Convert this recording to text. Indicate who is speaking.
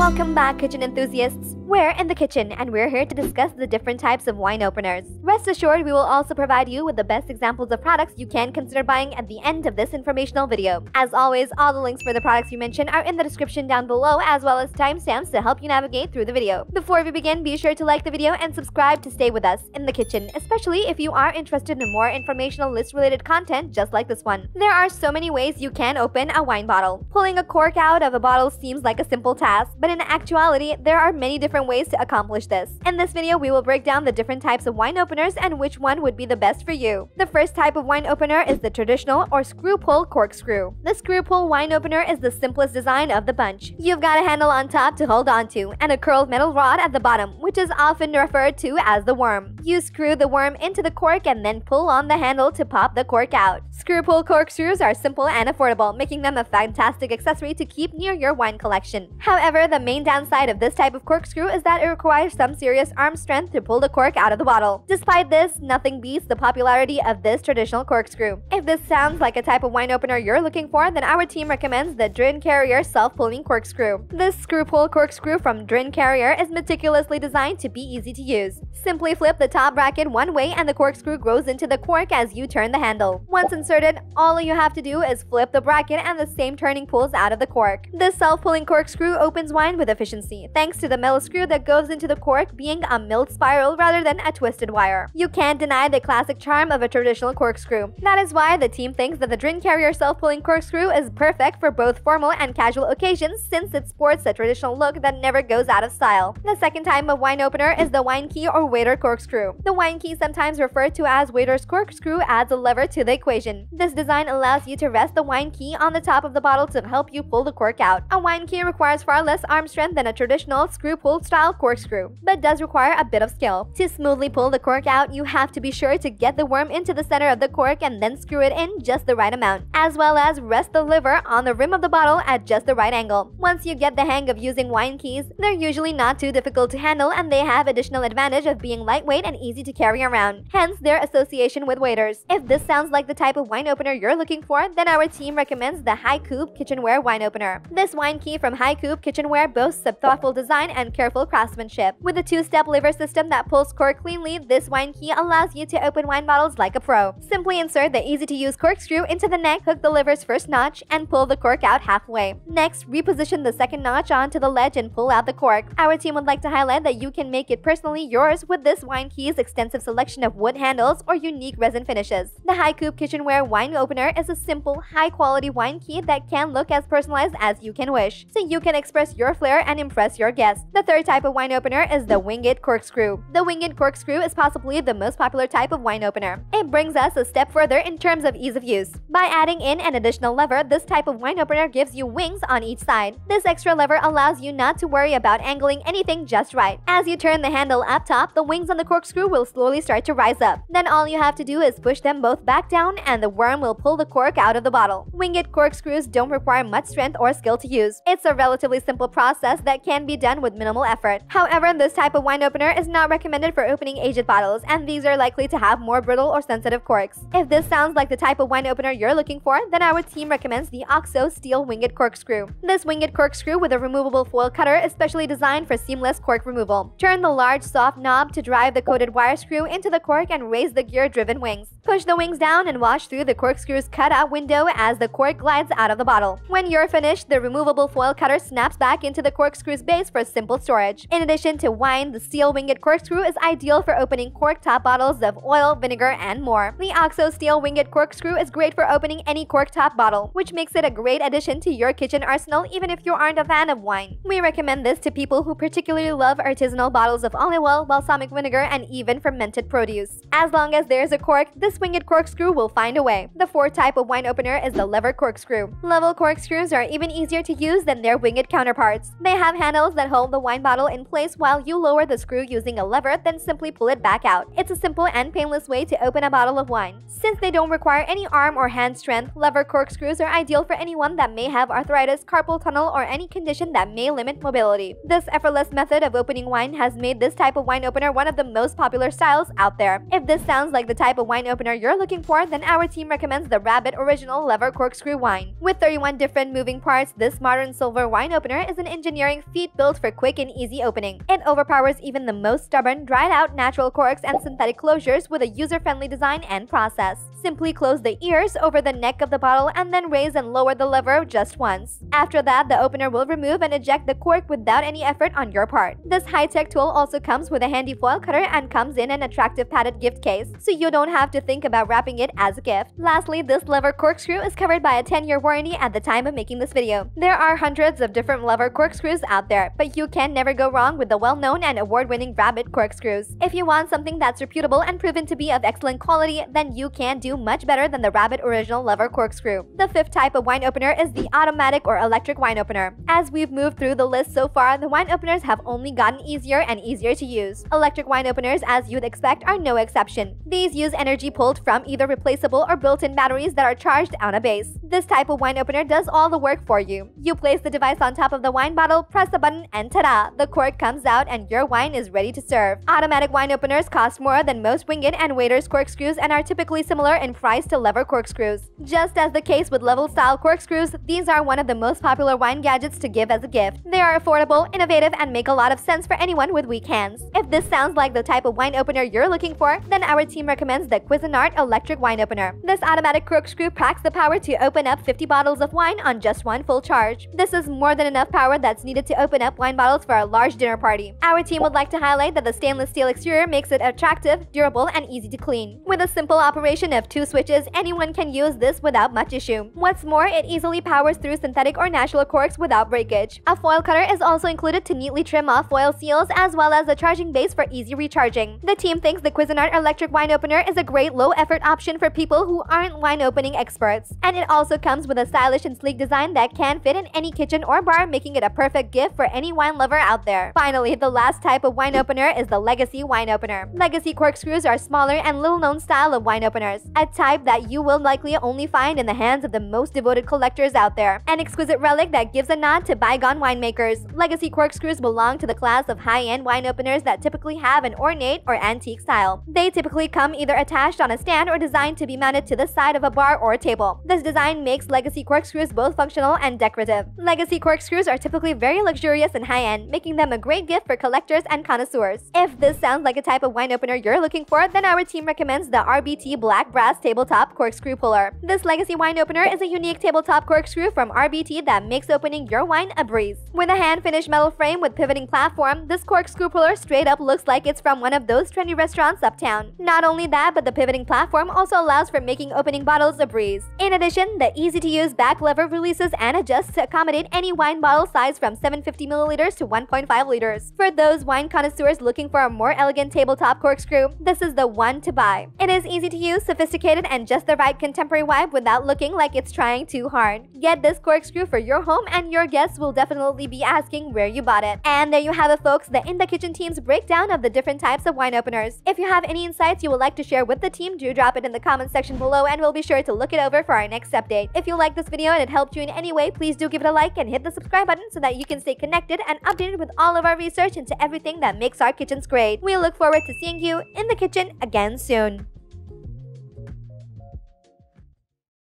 Speaker 1: Welcome back, kitchen enthusiasts. We're in the kitchen and we're here to discuss the different types of wine openers. Rest assured, we will also provide you with the best examples of products you can consider buying at the end of this informational video. As always, all the links for the products you mentioned are in the description down below as well as timestamps to help you navigate through the video. Before we begin, be sure to like the video and subscribe to stay with us in the kitchen, especially if you are interested in more informational list-related content just like this one. There are so many ways you can open a wine bottle. Pulling a cork out of a bottle seems like a simple task, but in actuality, there are many different ways to accomplish this. In this video, we will break down the different types of wine openers and which one would be the best for you. The first type of wine opener is the traditional or screw-pull corkscrew. The screw-pull wine opener is the simplest design of the bunch. You've got a handle on top to hold onto and a curled metal rod at the bottom, which is often referred to as the worm. You screw the worm into the cork and then pull on the handle to pop the cork out. Screw-pull corkscrews are simple and affordable, making them a fantastic accessory to keep near your wine collection. However, the main downside of this type of corkscrew is that it requires some serious arm strength to pull the cork out of the bottle. Despite this, nothing beats the popularity of this traditional corkscrew. If this sounds like a type of wine opener you're looking for, then our team recommends the Drincarier self-pulling corkscrew. This screw-pull corkscrew from Drincarier is meticulously designed to be easy to use. Simply flip the top bracket one way and the corkscrew grows into the cork as you turn the handle. Once inserted, all you have to do is flip the bracket and the same turning pulls out of the cork. This self-pulling corkscrew opens wine with efficiency, thanks to the metal screw that goes into the cork being a milled spiral rather than a twisted wire. You can't deny the classic charm of a traditional corkscrew. That is why the team thinks that the Drincarier self-pulling corkscrew is perfect for both formal and casual occasions since it sports a traditional look that never goes out of style. The second type of wine opener is the wine key or waiter corkscrew. The wine key, sometimes referred to as waiter's corkscrew, adds a lever to the equation. This design allows you to rest the wine key on the top of the bottle to help you pull the cork out. A wine key requires far less arm strength than a traditional screw-pull style corkscrew, but does require a bit of skill. To smoothly pull the cork out, you have to be sure to get the worm into the center of the cork and then screw it in just the right amount, as well as rest the lever on the rim of the bottle at just the right angle. Once you get the hang of using wine keys, they're usually not too difficult to handle and they have additional advantage of being lightweight and easy to carry around, hence their association with waiters. If this sounds like the type of wine opener you're looking for, then our team recommends the High Kitchenware Wine Opener. This wine key from High Kitchenware boasts a thoughtful design and careful craftsmanship. With a two-step lever system that pulls cork cleanly, this wine key allows you to open wine bottles like a pro. Simply insert the easy-to-use corkscrew into the neck, hook the lever's first notch, and pull the cork out halfway. Next, reposition the second notch onto the ledge and pull out the cork. Our team would like to highlight that you can make it personally yours with this wine key's extensive selection of wood handles or unique resin finishes. The High Kitchenware Wine Opener is a simple, high-quality wine key that can look as personalized as you can wish, so you can express your flair and impress your guests. The third type of wine opener is the Winged Corkscrew. The Winged Corkscrew is possibly the most popular type of wine opener. It brings us a step further in terms of ease of use. By adding in an additional lever, this type of wine opener gives you wings on each side. This extra lever allows you not to worry about angling anything just right. As you turn the handle up top, the wings on the corkscrew will slowly start to rise up. Then all you have to do is push them both back down and the worm will pull the cork out of the bottle. Winged corkscrews don't require much strength or skill to use. It's a relatively simple process that can be done with minimal effort. However, this type of wine opener is not recommended for opening aged bottles, and these are likely to have more brittle or sensitive corks. If this sounds like the type of wine opener you're looking for, then our team recommends the OXO Steel Winged Corkscrew. This winged corkscrew with a removable foil cutter is specially designed for seamless cork removal. Turn the large soft knob to drive the coated wire screw into the cork and raise the gear-driven wings. Push the wings down and wash through the corkscrew's cutout window as the cork glides out of the bottle. When you're finished, the removable foil cutter snaps back into the corkscrew's base for simple storage. In addition to wine, the steel winged corkscrew is ideal for opening cork top bottles of oil, vinegar, and more. The OXO steel winged corkscrew is great for opening any cork top bottle, which makes it a great addition to your kitchen arsenal even if you aren't a fan of wine. We recommend this to people who particularly love artisanal bottles of olive oil, balsamic vinegar, and even fermented produce. As long as there's a cork, this winged corkscrew will find a way. The fourth type of wine opener is the lever corkscrew. Lever corkscrews are even easier to use than their winged counterparts. They have handles that hold the wine bottle in place while you lower the screw using a lever, then simply pull it back out. It's a simple and painless way to open a bottle of wine. Since they don't require any arm or hand strength, lever corkscrews are ideal for anyone that may have arthritis, carpal tunnel, or any condition that may limit mobility. This effortless method of opening wine has made this type of wine opener one of the most popular styles out there. If this sounds like the type of wine opener you're looking for, then our team recommends the Rabbit Original Lever Corkscrew Wine. With 31 different moving parts, this modern silver wine opener is an engineering feat built for quick and easy opening. It overpowers even the most stubborn, dried out natural corks and synthetic closures with a user-friendly design and process. Simply close the ears over the neck of the bottle and then raise and lower the lever just once. After that, the opener will remove and eject the cork without any effort on your part. This high-tech tool also comes with a handy foil cutter and comes in an attractive padded gift case, so you don't have to think about wrapping it as a gift. Lastly, this lever corkscrew is covered by a 10-year warranty at the time of making this video. There are hundreds of different lever corkscrews out there, but you can never go wrong with the well-known and award-winning Rabbit corkscrews. If you want something that's reputable and proven to be of excellent quality, then you can do much better than the Rabbit Original Lever Corkscrew. The fifth type of wine opener is the automatic or electric wine opener. As we've moved through the list so far, the wine openers have only gotten easier and easier to use. Electric wine openers, as you'd expect, are no exception. These use energy pulled from either replaceable or built-in batteries that are charged on a base. This type of wine opener does all the work for you. You place the device on top of the wine bottle, press the button, and ta-da! The cork comes out and your wine is ready to serve. Automatic wine openers cost more than most Winged and Waiters corkscrews and are typically similar in price to lever corkscrews. Just as the case with lever-style corkscrews, these are one of the most popular wine gadgets to give as a gift. They are affordable, innovative, and make a lot of sense for anyone with weak hands. If this sounds like the type of wine opener you're looking for, then our team recommends the Cuisinart Electric Wine Opener. This automatic corkscrew packs the power to open up 50 bottles of wine on just one full charge. This is more than enough power that's needed to open up wine bottles for a large dinner party. Our team would like to highlight that the stainless steel exterior makes it attractive, durable, and easy to clean. With a simple operation of two switches, anyone can use this without much issue. What's more, it easily powers through synthetic or natural corks without breakage. A foil cutter is also included to neatly trim off foil seals as well as a charging base for easy recharging. The team thinks the Cuisinart electric wine opener is a great low-effort option for people who aren't wine opening experts. And it also comes with a stylish and sleek design that can fit in any kitchen or bar, making it a perfect gift for any wine lover out there. Finally, the last type of wine opener is the Legacy wine opener. Legacy corkscrews are smaller and little-known style of wine openers, a type that you will likely only find in the hands of the most devoted collectors out there. An exquisite relic that gives a nod to bygone winemakers. Legacy corkscrews belong to the class of high-end wine openers that typically have an ornate or antique style. They typically come either attached on a stand or designed to be mounted to the side of a bar or table. This design makes Legacy corkscrews both functional and decorative. Legacy corkscrews are typically very luxurious and high-end, making them a great gift for collectors and connoisseurs. If this sounds like a type of wine opener you're looking for, then our team recommends the RBT Black Brass Tabletop Corkscrew Puller. This Legacy wine opener is a unique tabletop corkscrew from RBT that makes opening your wine a breeze. With a hand-finished metal frame with pivoting platform, this corkscrew puller straight up looks like it's from one of those trendy restaurants uptown. Not only that, but the pivoting platform also allows for making opening bottles a breeze. In addition, the easy-to-use back lever releases and adjusts to accommodate any wine bottle size from 750 milliliters to 1.5 liters. For those wine connoisseurs looking for a more elegant tabletop corkscrew, this is the one to buy. It is easy to use, sophisticated, and just the right contemporary vibe without looking like it's trying too hard. Get this corkscrew for your home and your guests will definitely be asking where you bought it. And there you have it folks, the In the Kitchen team's breakdown of the different types of wine openers. If you have any insights you would like to share with the do drop it in the comment section below and we'll be sure to look it over for our next update. If you like this video and it helped you in any way, please do give it a like and hit the subscribe button so that you can stay connected and updated with all of our research into everything that makes our kitchens great. We look forward to seeing you in the kitchen again soon.